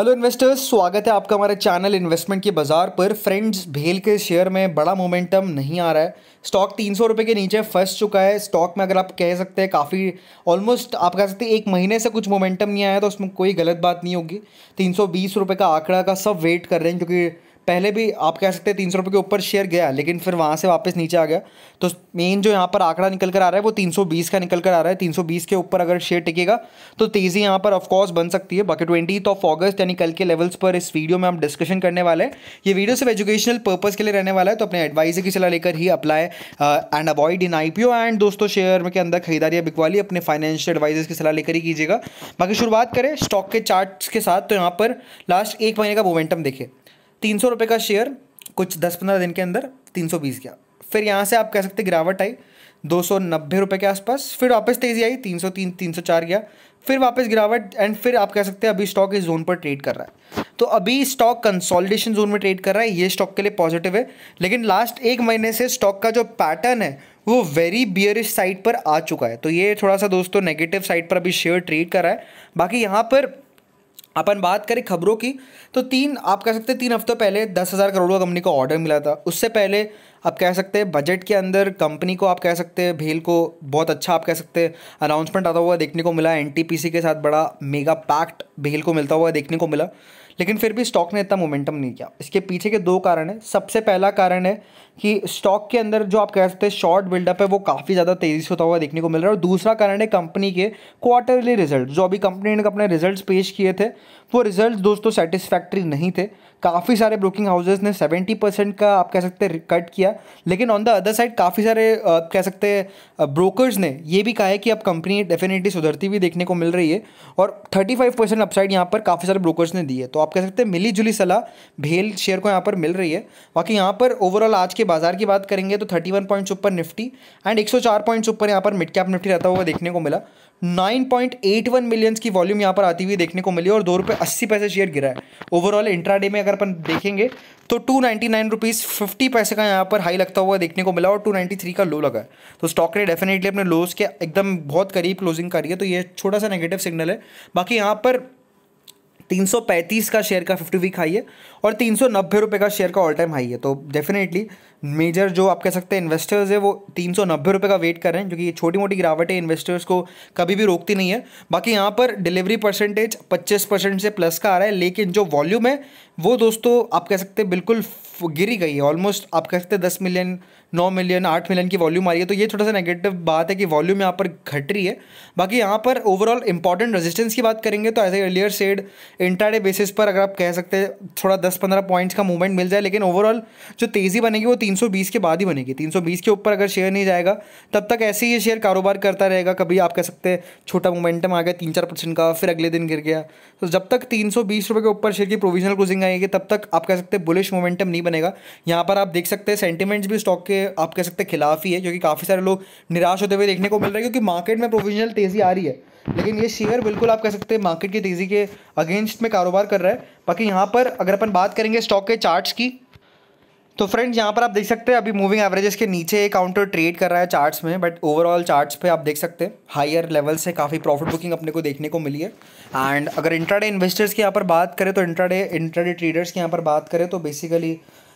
Hello investors, स्वागत है आपका हमारे चैनल इन्वेस्टमेंट के बाज़ार पर। फ्रेंड्स, भेल के शेयर में बड़ा मोमेंटम नहीं आ रहा है। स्टॉक तीन सौ रुपये के नीचे फंस चुका है। स्टॉक में अगर आप कह सकते हैं काफ़ी ऑलमोस्ट आप कह सकते हैं एक महीने से कुछ मोमेंटम नहीं आया तो उसमें कोई गलत बात नहीं होगी। तीन सौ बीस रुपये का आंकड़ा का सब वेट कर रहे हैं, क्योंकि पहले भी आप कह सकते हैं तीन सौ रुपये के ऊपर शेयर गया, लेकिन फिर वहाँ से वापस नीचे आ गया। तो मेन जो यहाँ पर आंकड़ा निकल कर आ रहा है, वो तीन सौ बीस का निकल कर आ रहा है। तीन सौ बीस के ऊपर अगर शेयर टिकेगा तो तेज़ी यहाँ पर ऑफकोर्स बन सकती है। बाकी ट्वेंटी ऑफ़ ऑगस्ट यानी कल के लेवल्स पर इस वीडियो में हम डिस्कशन करने वाले हैं। ये वीडियो सिर्फ़ एजुकेशनल पर्पज़ के लिए रहने वाला है तो अपने एडवाइजर की सलाह लेकर ही apply and avoid in IPO and दोस्तों शेयर के अंदर खरीदारी या बिकवाली, अपने फाइनेंशियल एडवाइजर्स की सलाह लेकर ही कीजिएगा। बाकी शुरुआत करें स्टॉक के चार्ट्स के साथ। तो यहाँ पर लास्ट एक महीने का मोमेंटम देखें तीन सौ रुपये का शेयर कुछ दस पंद्रह दिन के अंदर तीन सौ बीस गया। फिर यहाँ से आप कह सकते गिरावट आई, दो सौ नब्बे रुपये के आसपास। फिर वापस तेज़ी आई, तीन सौ तीन तीन सौ चार गया। फिर वापस गिरावट एंड फिर आप कह सकते हैं अभी स्टॉक इस जोन पर ट्रेड कर रहा है। तो अभी स्टॉक कंसोलिडेशन जोन में ट्रेड कर रहा है, ये स्टॉक के लिए पॉजिटिव है। लेकिन लास्ट एक महीने से स्टॉक का जो पैटर्न है, वो वेरी बियरिश साइड पर आ चुका है। तो ये थोड़ा सा दोस्तों नेगेटिव साइड पर अभी शेयर ट्रेड कर रहा है। बाकी यहाँ पर अपन बात करें खबरों की तो तीन, आप कह सकते हैं तीन हफ्तों पहले दस हज़ार करोड़ का कंपनी को ऑर्डर मिला था। उससे पहले आप कह सकते हैं बजट के अंदर कंपनी को आप कह सकते हैं, भेल को बहुत अच्छा आप कह सकते हैं अनाउंसमेंट आता हुआ देखने को मिला एन के साथ बड़ा मेगा पैक्ट भेल को मिलता हुआ देखने को मिला। लेकिन फिर भी स्टॉक ने इतना मोमेंटम नहीं किया। इसके पीछे के दो कारण हैं। सबसे पहला कारण है कि स्टॉक के अंदर जो आप कह सकते हैं शॉर्ट बिल्डअप है, वो काफ़ी ज़्यादा तेज़ी से होता हुआ देखने को मिल रहा है। और दूसरा कारण है कंपनी के क्वार्टरली रिज़ल्ट जो अभी कंपनी ने अपने रिज़ल्ट पेश किए थे, वो रिज़ल्ट दोस्तों सेटिस्फैक्ट्री नहीं थे। काफ़ी सारे ब्रोकिंग हाउसेज ने सेवेंटी परसेंट का आप कह सकते हैं कट किया। लेकिन ऑन द अदर साइड काफ़ी सारे आप कह सकते हैं ब्रोकर्स ने ये भी कहा है कि अब कंपनी डेफिनेटली सुधरती हुई देखने को मिल रही है। और थर्टी फाइव परसेंट अपसाइड यहाँ पर काफ़ी सारे ब्रोकर्स ने दी है। तो आप कह सकते हैं मिली जुली सलाह भेल शेयर को यहाँ पर मिल रही है। बाकी यहाँ पर ओवरऑल आज के बाज़ार की बात करेंगे तो थर्टी वन पॉइंट्स ऊपर निफ्टी एंड एक सौ चार पॉइंट्स ऊपर यहाँ पर मिड कैप निफ्टी रहता हुआ देखने को मिला। 9.81 मिलियंस की वॉल्यूम यहाँ पर आती हुई देखने को मिली और दो रुपये अस्सी पैसे शेयर गिरा है। ओवरऑल इंट्राडे में अगर अपन देखेंगे तो two ninety nine rupees fifty पैसे का यहाँ पर हाई लगता हुआ देखने को मिला और टू नाइन्टी थ्री का लो लगा है। तो स्टॉक ने डेफिनेटली अपने लोस के एकदम बहुत करीब क्लोजिंग करी है। तो ये छोटा सा नेगेटिव सिग्नल है। बाकी यहाँ पर 335 का शेयर का 50 वीक हाई है और तीन सौ का शेयर का ऑल टाइम हाई है। तो डेफिनेटली मेजर जो आप कह सकते हैं इन्वेस्टर्स है, वो तीन सौ का वेट कर रहे हैं क्योंकि ये छोटी मोटी गिरावट इन्वेस्टर्स को कभी भी रोकती नहीं है। बाकी यहाँ पर डिलीवरी परसेंटेज पच्चीस परसेंट से प्लस का आ रहा है, लेकिन जो वॉल्यूम है, वो दोस्तों आप कह सकते हैं बिल्कुल गिरी गई है। ऑलमोस्ट आप कह सकते हैं दस मिलियन नौ मिलियन आठ मिलियन की वॉल्यूम आ रही है। तो ये थोड़ा सा नेगेटिव बात है कि वॉल्यूम यहाँ पर घट रही है। बाकी यहाँ पर ओवरऑल इंपॉर्टेंट रेजिस्टेंस की बात करेंगे तो as a earlier said intraday basis पर अगर आप कह सकते हैं, थोड़ा दस पंद्रह पॉइंट्स का मूवमेंट मिल जाए, लेकिन ओवरऑल जो तेज़ी बनेगी वो तीन सौ बीस के बाद ही बनेगी। तीन सौ बीस के ऊपर अगर शेयर नहीं जाएगा, तब तक ऐसे ही शेयर कारोबार करता रहेगा। कभी आप कह सकते हैं, छोटा मोमेंटम आ गया तीन चार परसेंट का, फिर अगले दिन गिर गया। तो जब तक तीन रुपये के ऊपर शेयर की प्रोविजनल क्लोजिंग आएगी, तब तक आप कह सकते हैं बुलिश मोमेंटम नहीं बनेगा। यहाँ पर आप देख सकते हैं सेंटिमेंट्स भी स्टॉक के आप कह सकते हैं खिलाफ ही है, क्योंकि काफ़ी सारे लोग निराश होते हुए देखने को मिल रहे हैं, क्योंकि मार्केट में प्रोविजनल तेज़ी आ रही है। लेकिन ये शेयर बिल्कुल आप कह सकते हैं मार्केट की तेज़ी के अगेंस्ट में कारोबार कर रहा है। बाकी यहाँ पर अगर अपन बात करेंगे स्टॉक के चार्ट्स की तो फ्रेंड्स यहाँ पर आप देख सकते हैं अभी मूविंग एवरेजेस के नीचे काउंटर ट्रेड कर रहा है चार्ट्स में बट ओवरऑल चार्ट्स पे आप देख सकते हैं हायर लेवल से काफ़ी प्रॉफिट बुकिंग अपने को देखने को मिली है। एंड अगर इंट्राडे इन्वेस्टर्स की यहाँ पर बात करें तो इंट्राडे इंट्राडे ट्रेडर्स की यहाँ पर बात करें तो बेसिकली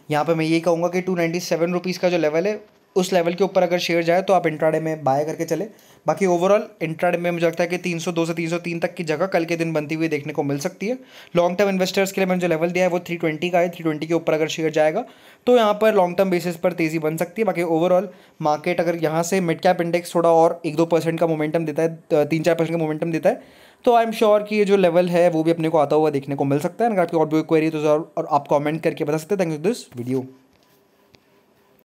यहाँ पर मैं यही कहूँगा कि टू नाइन्टी सेवन रुपीज़ का जो लेवल है, उस लेवल के ऊपर अगर शेयर जाए तो आप इंट्राडे में बाय करके चले। बाकी ओवरऑल इंट्राडे में मुझे लगता है कि 302 से 303 तक की जगह कल के दिन बनती हुई देखने को मिल सकती है। लॉन्ग टर्म इन्वेस्टर्स के लिए मैंने जो लेवल दिया है वो 320 का है 320 के ऊपर अगर शेयर जाएगा तो यहाँ पर लॉन्ग टर्म बेसिस पर तेज़ी बन सकती है। बाकी ओवरऑल मार्केट अगर यहाँ से मिड कैप इंडेक्स थोड़ा और एक दो परसेंट का मोमेंटम देता है, तीन चार परसेंट का मोमेंटम देता है तो आई एम श्योर कि ये जो लेवल है, वो भी अपने को आता हुआ देखने को मिल सकता है। अगर आपकी और भी क्वेरी तो और आप कमेंट करके बता सकते हैं। Thank you this video